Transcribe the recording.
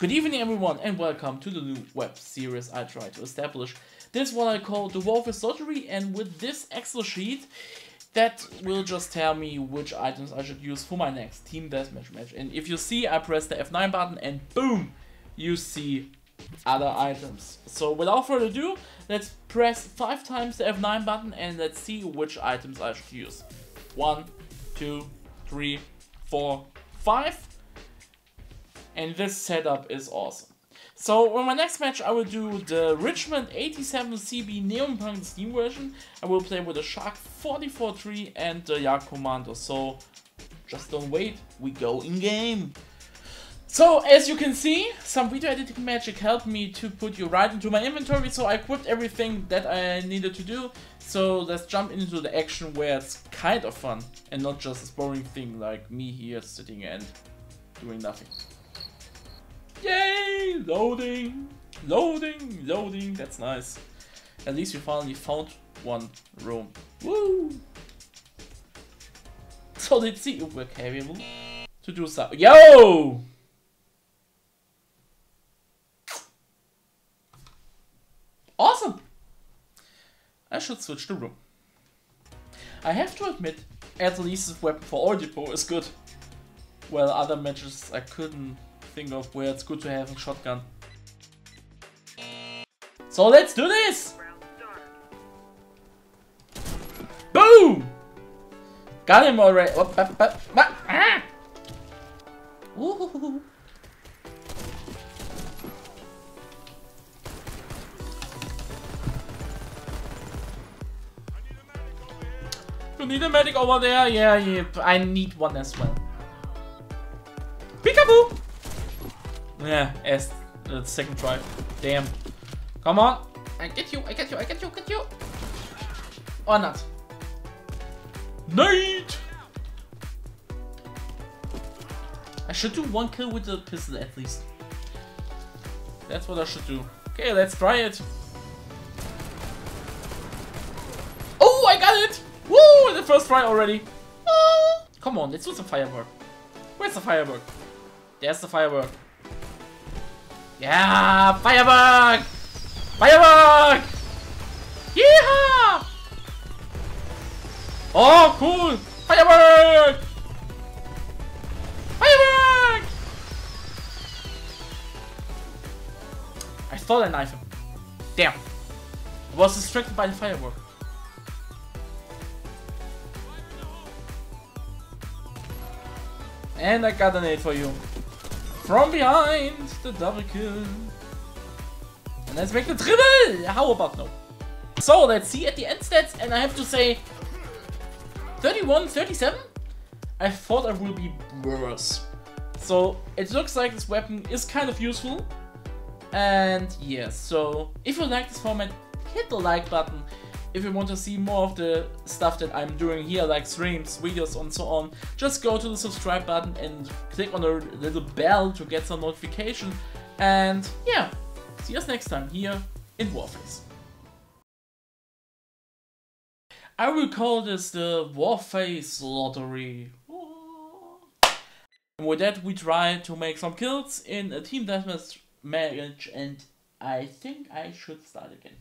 Good evening everyone and welcome to the new web series I try to establish. This is what I call the Warface Lottery and with this Excel sheet that will just tell me which items I should use for my next team deathmatch match. And if you see I press the F9 button and boom you see other items. So without further ado let's press 5 times the F9 button and let's see which items I should use. 1, 2, 3, 4, 5 and this setup is awesome. So in my next match I will do the Remington 87 CB Neopunk Steam version. I will play with the Shark 44-3 and the Jagdkommando. So just don't wait, we go in game. So as you can see, some video editing magic helped me to put you right into my inventory. So I equipped everything that I needed to do. So let's jump into the action where it's kind of fun and not just a boring thing like me here sitting and doing nothing. Yay! Loading! Loading! Loading! That's nice. At least we finally found one room. Woo! So let's see if we're capable to do so. Yo! Awesome! I should switch the room. I have to admit, at least this weapon for all depot is good. Well, other matches I couldn't think of where it's good to have a shotgun. So let's do this! Boom! Got him already. Oh, but, but, but, ah! You need a medic over there? Yeah, yeah, I need one as well. Peekaboo! Yeah, as the second try. Damn. Come on. I get you, I get you, I get you, I get you. Or not. Nate! I should do one kill with the pistol at least. That's what I should do. Okay, let's try it. Oh, I got it! Woo! The first try already. Oh. Come on, let's do some firework. Where's the firework? There's the firework. Yeah, firework! Firework! Yeehaw! Oh, cool! Firework! Firework! I I knifed him. Damn. I was distracted by the firework. And I got an aid for you. From behind, the double kill. And let's make the triple! How about no? So, let's see at the end stats, and I have to say... 31, 37? I thought I will be worse. So, it looks like this weapon is kind of useful. And yeah, so if you like this format, hit the like button. If you want to see more of the stuff that I'm doing here, like streams, videos and so on, just go to the subscribe button and click on the little bell to get some notification. And yeah, see us next time here in Warface. I will call this the Warface Lottery. And with that, we try to make some kills in a team deathmatch match, and I think I should start again.